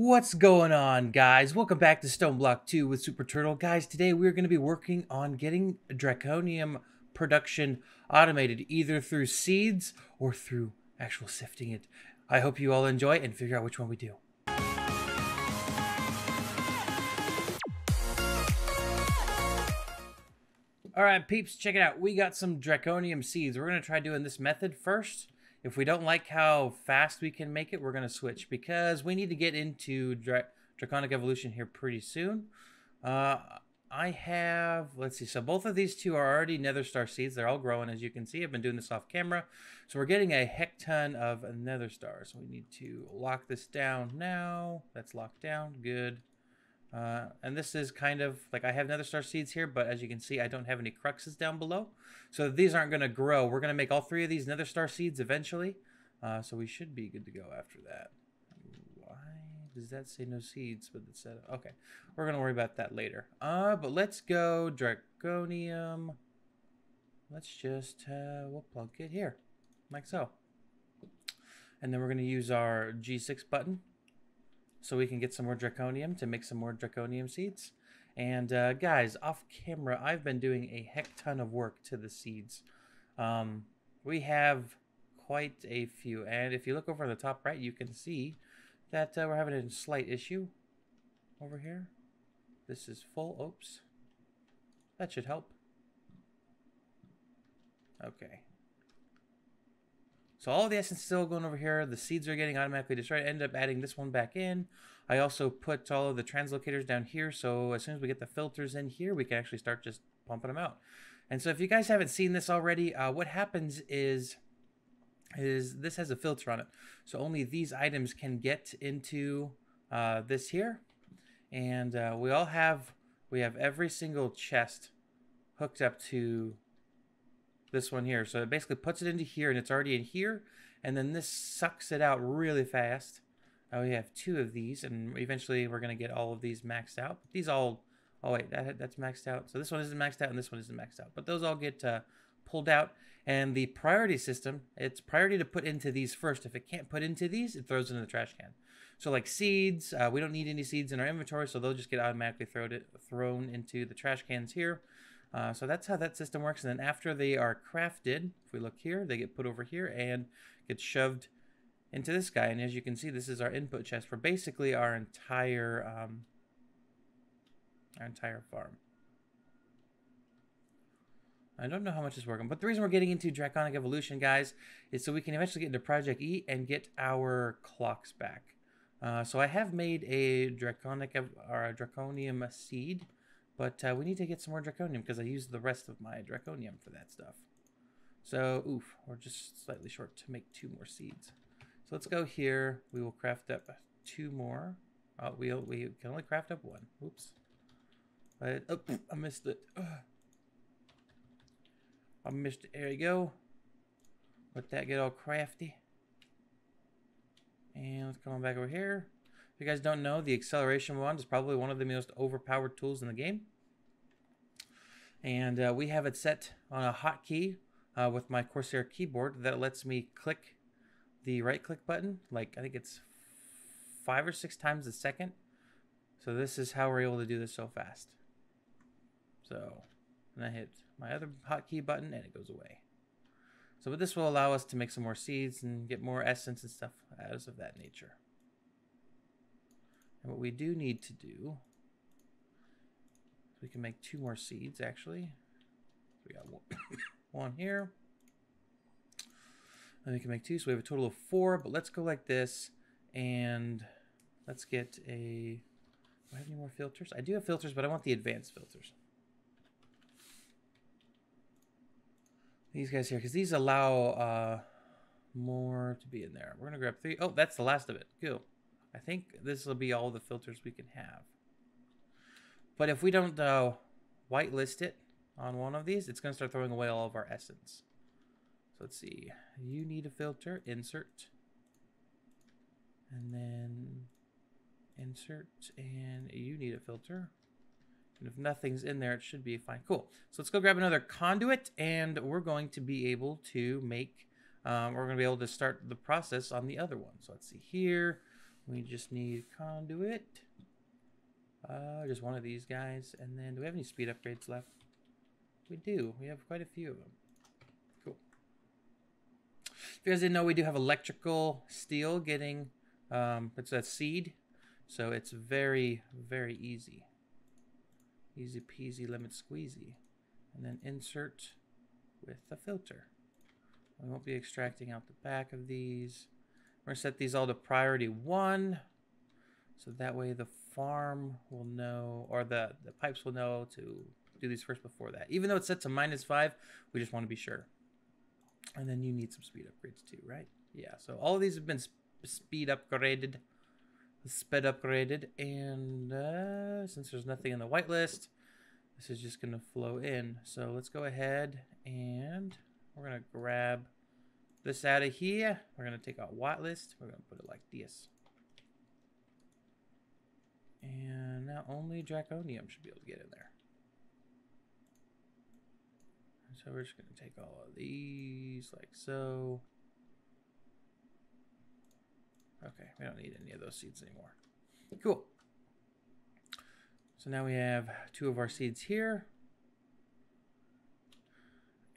What's going on, guys? Welcome back to Stoneblock 2 with Super Turtle. Guys, today we're going to be working on getting Draconium production automated, either through seeds or through actual sifting it. I hope you all enjoy and figure out which one we do. All right, peeps, check it out. We got some Draconium seeds. We're going to try doing this method first. If we don't like how fast we can make it, we're going to switch because we need to get into Dra Draconic Evolution here pretty soon. Uh, I have, let's see, so both of these two are already Nether Star seeds. They're all growing, as you can see. I've been doing this off camera. So we're getting a heck ton of Nether Stars. We need to lock this down now. That's locked down. Good. Uh, and this is kind of like I have nether star seeds here, but as you can see, I don't have any cruxes down below. So these aren't going to grow. We're going to make all three of these nether star seeds eventually. Uh, so we should be good to go after that. Why does that say no seeds? But it said, okay, we're going to worry about that later. Uh, but let's go draconium. Let's just, uh, we'll plug it here like so. And then we're going to use our G6 button so we can get some more draconium to make some more draconium seeds. And uh, guys, off camera, I've been doing a heck ton of work to the seeds. Um, we have quite a few, and if you look over on the top right, you can see that uh, we're having a slight issue over here. This is full. Oops. That should help. Okay. So all the essence is still going over here. The seeds are getting automatically destroyed. I end up adding this one back in. I also put all of the translocators down here. So as soon as we get the filters in here, we can actually start just pumping them out. And so if you guys haven't seen this already, uh, what happens is is this has a filter on it. So only these items can get into uh, this here. And uh, we all have, we have every single chest hooked up to this one here. So it basically puts it into here and it's already in here. And then this sucks it out really fast. Uh, we have two of these and eventually we're going to get all of these maxed out. But these all, oh wait, that, that's maxed out. So this one isn't maxed out and this one isn't maxed out. But those all get uh, pulled out. And the priority system, it's priority to put into these first. If it can't put into these, it throws it in the trash can. So like seeds, uh, we don't need any seeds in our inventory, so they'll just get automatically thrown, thrown into the trash cans here. Uh, so that's how that system works. And then after they are crafted, if we look here, they get put over here and get shoved into this guy. And as you can see, this is our input chest for basically our entire um, our entire farm. I don't know how much is working, but the reason we're getting into Draconic Evolution, guys, is so we can eventually get into Project E and get our clocks back. Uh, so I have made a Draconic or a Draconium seed but uh, we need to get some more draconium because I used the rest of my draconium for that stuff. So, oof, we're just slightly short to make two more seeds. So let's go here. We will craft up two more. Oh, we we can only craft up one. Oops. But, oh, I missed it. Ugh. I missed it. There you go. Let that get all crafty. And let's come on back over here. If you guys don't know, the acceleration wand is probably one of the most overpowered tools in the game. And uh, we have it set on a hotkey uh, with my Corsair keyboard that lets me click the right click button. Like, I think it's five or six times a second. So this is how we're able to do this so fast. So, and I hit my other hotkey button and it goes away. So but this will allow us to make some more seeds and get more essence and stuff as of that nature. What we do need to do, we can make two more seeds actually. We got one, one here. And we can make two, so we have a total of four, but let's go like this and let's get a, do I have any more filters? I do have filters, but I want the advanced filters. These guys here, because these allow uh, more to be in there. We're to grab three. Oh, that's the last of it. Cool. I think this will be all the filters we can have. But if we don't uh, whitelist it on one of these, it's going to start throwing away all of our essence. So let's see. You need a filter, insert. And then insert, and you need a filter. And if nothing's in there, it should be fine. Cool. So let's go grab another conduit, and we're going to be able to make, um, we're going to be able to start the process on the other one. So let's see here We just need conduit. Uh, just one of these guys. And then, do we have any speed upgrades left? We do. We have quite a few of them. Cool. If you guys didn't know, we do have electrical steel getting, um, it's a seed. So it's very, very easy. Easy peasy lemon squeezy. And then insert with the filter. We won't be extracting out the back of these. We're going to set these all to priority one. So that way the farm will know, or the, the pipes will know to do these first before that. Even though it's set to minus five, we just want to be sure. And then you need some speed upgrades too, right? Yeah, so all of these have been sp speed upgraded. Sped upgraded. And uh, since there's nothing in the whitelist, this is just going to flow in. So let's go ahead and we're going to grab this out of here. We're going to take our whitelist. We're going to put it like this. And now only Draconium should be able to get in there. So we're just going to take all of these like so. Okay, we don't need any of those seeds anymore. Cool. So now we have two of our seeds here.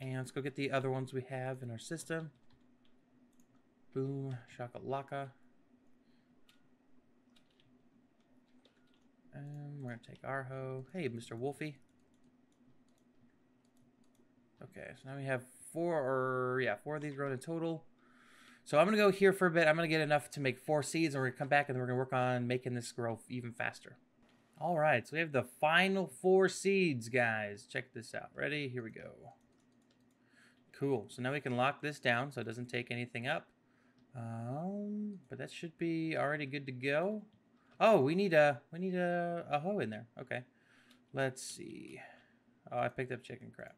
And let's go get the other ones we have in our system. Boom, shakalaka. And we're gonna take Arho. Hey, Mr. Wolfie. Okay, so now we have four, or yeah, four of these grown in total. So I'm gonna go here for a bit. I'm gonna get enough to make four seeds, and we're gonna come back and we're gonna work on making this grow even faster. All right, so we have the final four seeds, guys. Check this out. Ready? Here we go. Cool. So now we can lock this down so it doesn't take anything up. Um, but that should be already good to go. Oh, we need a we need a, a hoe in there. Okay. Let's see. Oh, I picked up chicken crap.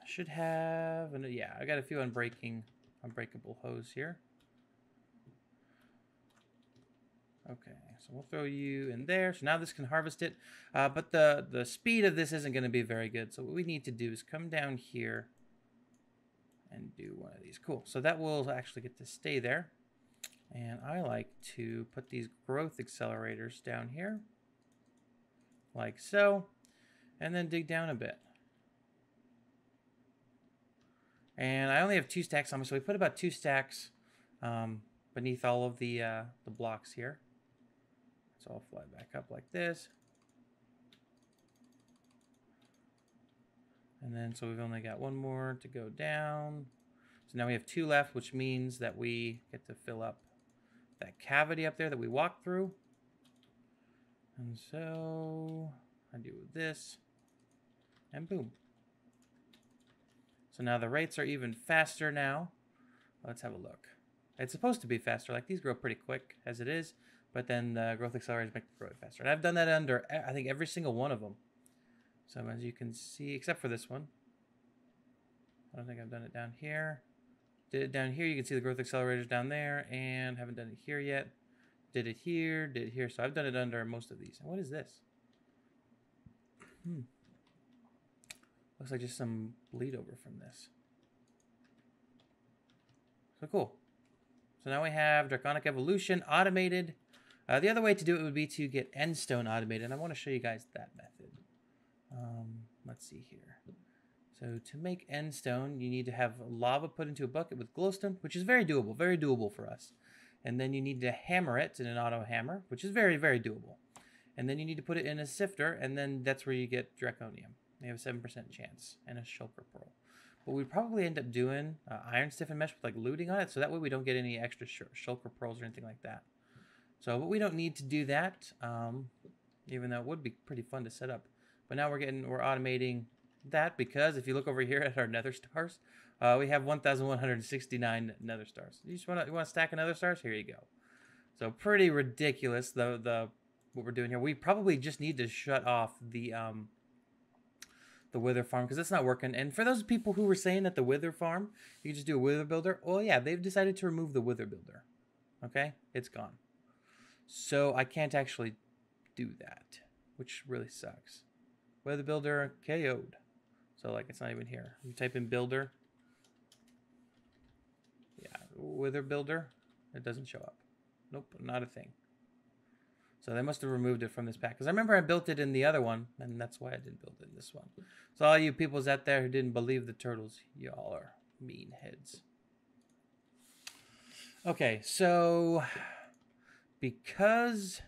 I should have and yeah, I got a few unbreaking unbreakable hose here. Okay, so we'll throw you in there. So now this can harvest it. Uh, but the, the speed of this isn't going to be very good. So what we need to do is come down here and do one of these. Cool. So that will actually get to stay there. And I like to put these growth accelerators down here. Like so. And then dig down a bit. And I only have two stacks on me, so we put about two stacks um, beneath all of the, uh, the blocks here. So I'll fly back up like this. And then, so we've only got one more to go down. So now we have two left, which means that we get to fill up that cavity up there that we walked through. And so I do this and boom. So now the rates are even faster now. Let's have a look. It's supposed to be faster. Like these grow pretty quick as it is but then the growth accelerators make it grow faster. And I've done that under, I think, every single one of them. So as you can see, except for this one. I don't think I've done it down here. Did it down here, you can see the growth accelerators down there, and haven't done it here yet. Did it here, did it here. So I've done it under most of these. And what is this? Hmm. Looks like just some bleed over from this. So cool. So now we have Draconic Evolution automated. Uh, the other way to do it would be to get Endstone automated. And I want to show you guys that method. Um, let's see here. So to make end stone, you need to have lava put into a bucket with glowstone, which is very doable, very doable for us. And then you need to hammer it in an auto hammer, which is very, very doable. And then you need to put it in a sifter, and then that's where you get Draconium. You have a 7% chance, and a Shulker Pearl. But we'd probably end up doing uh, Iron Stiffen Mesh with like looting on it, so that way we don't get any extra sh Shulker Pearls or anything like that. So, but we don't need to do that, um, even though it would be pretty fun to set up. But now we're getting, we're automating that because if you look over here at our nether stars, uh, we have 1,169 nether stars. You just want to, want to stack another stars? Here you go. So pretty ridiculous, the, the, what we're doing here. We probably just need to shut off the, um, the wither farm because it's not working. And for those people who were saying that the wither farm, you just do a wither builder. Well, yeah, they've decided to remove the wither builder. Okay, it's gone. So I can't actually do that, which really sucks. Wither builder KO'd. So like it's not even here. You type in builder. Yeah, wither builder. It doesn't show up. Nope, not a thing. So they must have removed it from this pack. Because I remember I built it in the other one, and that's why I didn't build it in this one. So all you peoples out there who didn't believe the turtles, y'all are mean heads. Okay, so because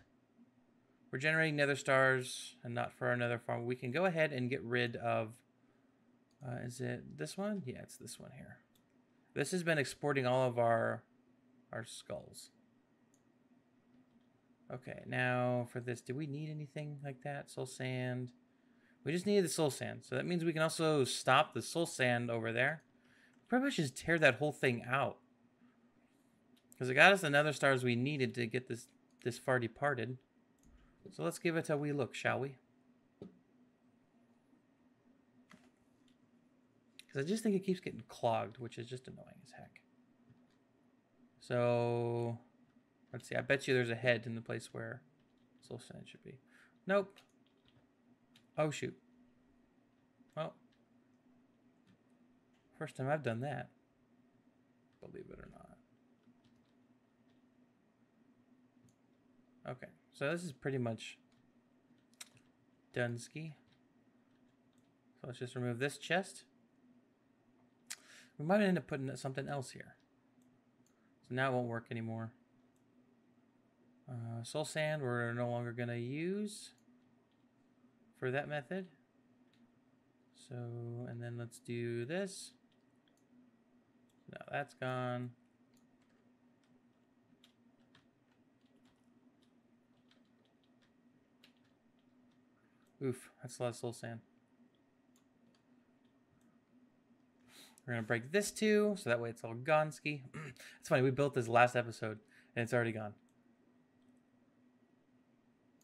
we're generating nether stars and not for another farm, we can go ahead and get rid of, uh, is it this one? Yeah, it's this one here. This has been exporting all of our, our skulls. Okay, now for this, do we need anything like that? Soul sand. We just needed the soul sand. So that means we can also stop the soul sand over there. Pretty much just tear that whole thing out. Because it got us the nether stars we needed to get this, this far departed. So let's give it a wee look, shall we? Because I just think it keeps getting clogged, which is just annoying as heck. So, let's see. I bet you there's a head in the place where soul sand should be. Nope. Oh, shoot. Well, first time I've done that. Believe it or not. Okay, so this is pretty much Dunsky. So let's just remove this chest. We might end up putting something else here. So now it won't work anymore. Uh, soul sand we're no longer going to use for that method. So, and then let's do this. No, that's gone. Oof, that's a lot of soul sand. We're gonna break this too, so that way it's all gonski. it's funny, we built this last episode and it's already gone.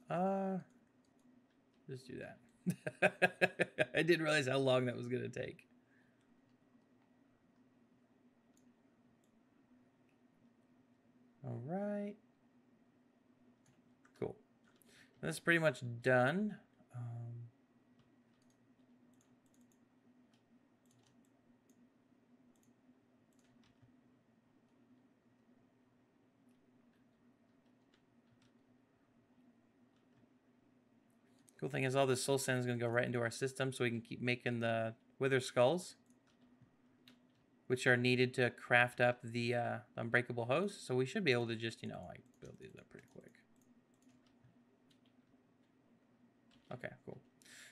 Uh, just do that. I didn't realize how long that was gonna take. All right. Cool. That's pretty much done. Um, Cool thing is all this soul sand is going to go right into our system so we can keep making the wither skulls, which are needed to craft up the uh, unbreakable hose. So we should be able to just, you know, like build these up pretty quick. Okay, cool.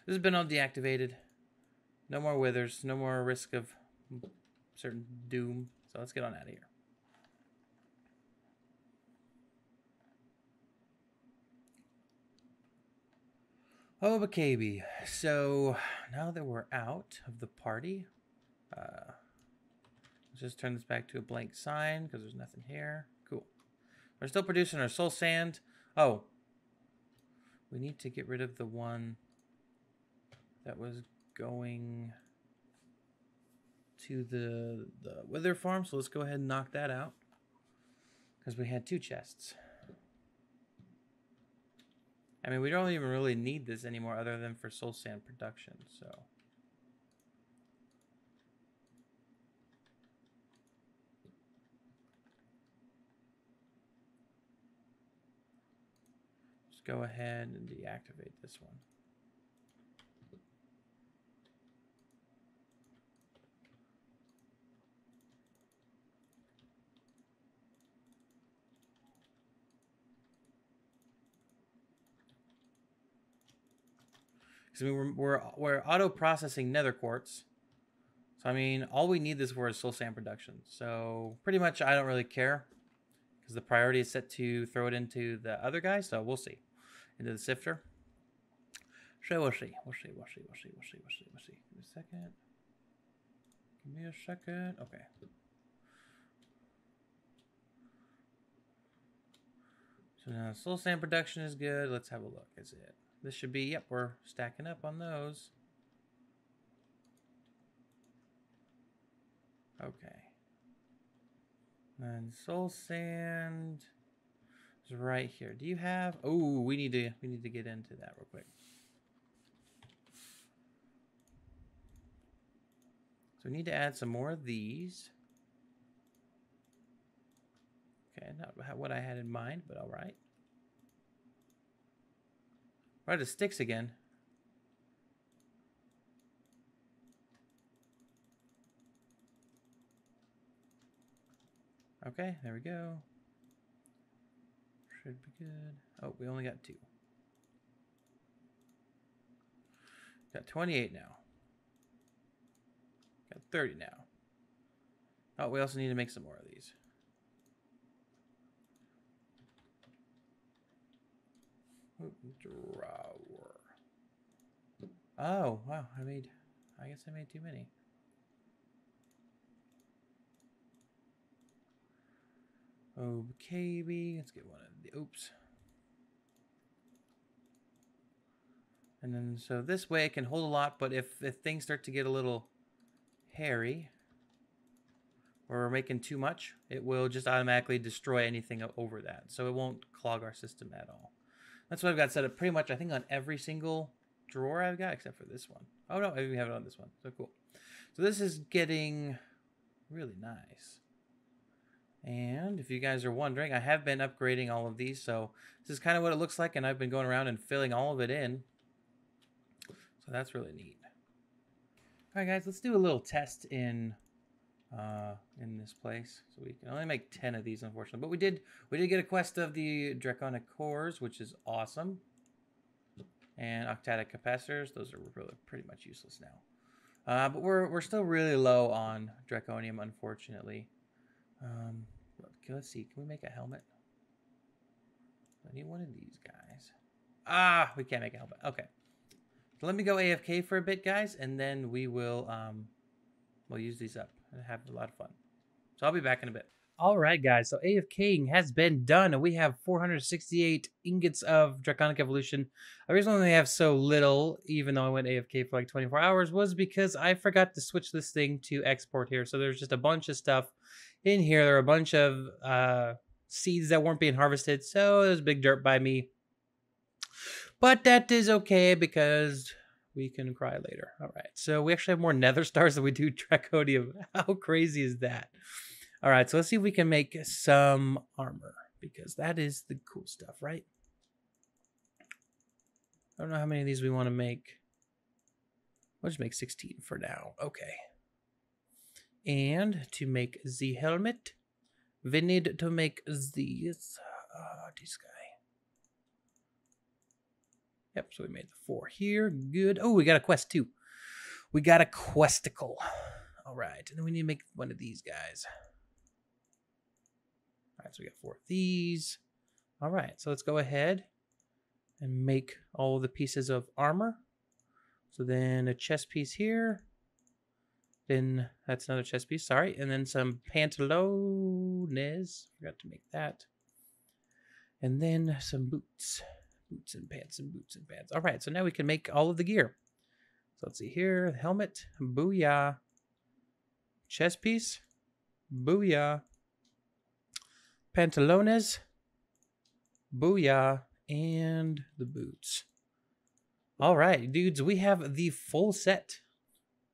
This has been all deactivated. No more withers, no more risk of certain doom. So let's get on out of here. Oh, Bakabi. So now that we're out of the party, uh, let's just turn this back to a blank sign because there's nothing here. Cool. We're still producing our soul sand. Oh, we need to get rid of the one that was going to the the wither farm. So let's go ahead and knock that out because we had two chests. I mean, we don't even really need this anymore other than for soul sand production, so. Go ahead and deactivate this one. I mean, we're, we're, we're auto processing nether quartz. So, I mean, all we need this for is soul sand production. So, pretty much, I don't really care. Because the priority is set to throw it into the other guy. So, we'll see. Into the sifter. So, we'll see. We'll see. We'll see. We'll see. We'll see. We'll see. We'll see. Give me a second. Give me a second. Okay. So now soul sand production is good. Let's have a look. Is it? This should be, yep, we're stacking up on those. Okay. And soul sand is right here. Do you have, oh, we need to, we need to get into that real quick. So we need to add some more of these. Okay, not what I had in mind, but all right. Right, it sticks again. Okay, there we go. Should be good. Oh, we only got two. Got 28 now. Got 30 now. Oh, we also need to make some more of these. Drawer. Oh, wow. I made, I guess I made too many. Okay, let's get one of the, oops. And then, so this way it can hold a lot, but if, if things start to get a little hairy, or we're making too much, it will just automatically destroy anything over that. So it won't clog our system at all. That's what I've got set up pretty much, I think, on every single drawer I've got, except for this one. Oh, no, I even have it on this one. So cool. So this is getting really nice. And if you guys are wondering, I have been upgrading all of these. So this is kind of what it looks like. And I've been going around and filling all of it in. So that's really neat. All right, guys, let's do a little test in uh, in this place. So we can only make 10 of these, unfortunately. But we did we did get a quest of the Draconic Cores, which is awesome. And Octadic Capacitors. Those are really pretty much useless now. Uh, but we're, we're still really low on Draconium, unfortunately. Um, let's see. Can we make a helmet? I need one of these guys. Ah, we can't make a helmet. Okay. So let me go AFK for a bit, guys, and then we will um, we'll use these up and have a lot of fun. So I'll be back in a bit. All right, guys. So AFKing has been done, and we have 468 ingots of Draconic Evolution. The reason we have so little, even though I went AFK for like 24 hours, was because I forgot to switch this thing to export here. So there's just a bunch of stuff in here. There are a bunch of uh, seeds that weren't being harvested, so there's big dirt by me. But that is okay because we can cry later. All right. So we actually have more nether stars than we do draconium. How crazy is that? All right. So let's see if we can make some armor because that is the cool stuff, right? I don't know how many of these we want to make. We'll just make 16 for now. Okay. And to make the helmet, we need to make these. Uh, this guy. Yep, so we made the four here. Good. Oh, we got a quest too. We got a questicle. All right, and then we need to make one of these guys. All right, so we got four of these. All right, so let's go ahead and make all the pieces of armor. So then a chest piece here. Then that's another chest piece, sorry. And then some pantalones. Forgot to make that. And then some boots. Boots and pants and boots and pants. All right, so now we can make all of the gear. So let's see here. Helmet. Booyah. Chest piece. Booyah. Pantalones. Booyah. And the boots. All right, dudes, we have the full set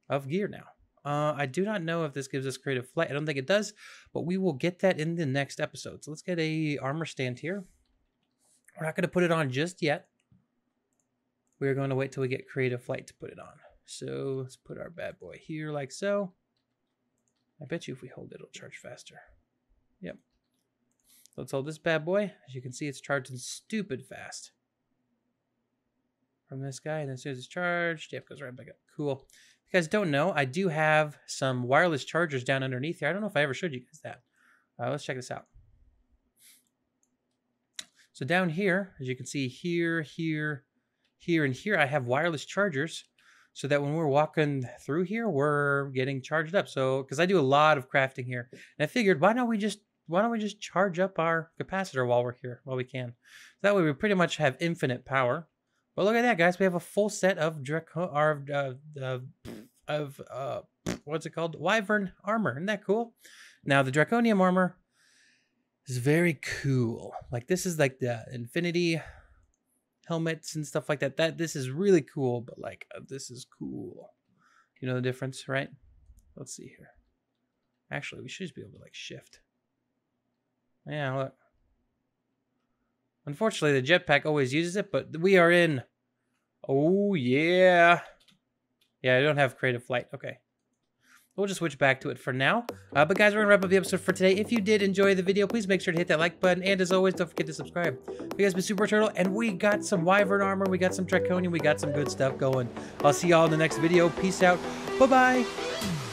of gear now. Uh, I do not know if this gives us creative flight. I don't think it does, but we will get that in the next episode. So let's get a armor stand here. We're not going to put it on just yet. We're going to wait till we get creative flight to put it on. So let's put our bad boy here like so. I bet you if we hold it, it'll charge faster. Yep. Let's hold this bad boy. As you can see, it's charging stupid fast. From this guy, and as soon as it's charged, yep, goes right back up. Cool. Guys don't know, I do have some wireless chargers down underneath here. I don't know if I ever showed you guys that. Uh, let's check this out. So down here, as you can see here, here, here, and here, I have wireless chargers so that when we're walking through here, we're getting charged up. So, because I do a lot of crafting here, and I figured, why don't we just why don't we just charge up our capacitor while we're here, while we can? That way, we pretty much have infinite power. But look at that, guys! We have a full set of Draco, uh, uh, of uh, what's it called? Wyvern armor. Isn't that cool? Now the Draconium armor is very cool. Like this is like the Infinity helmets and stuff like that. That this is really cool, but like uh, this is cool. You know the difference, right? Let's see here. Actually, we should just be able to like shift. Yeah, look. Unfortunately, the jetpack always uses it, but we are in. Oh, yeah. Yeah, I don't have creative flight. Okay. We'll just switch back to it for now. Uh, but guys, we're going to wrap up the episode for today. If you did enjoy the video, please make sure to hit that like button. And as always, don't forget to subscribe. You guys been Super Turtle, and we got some Wyvern armor. We got some Draconium. We got some good stuff going. I'll see y'all in the next video. Peace out. Bye-bye.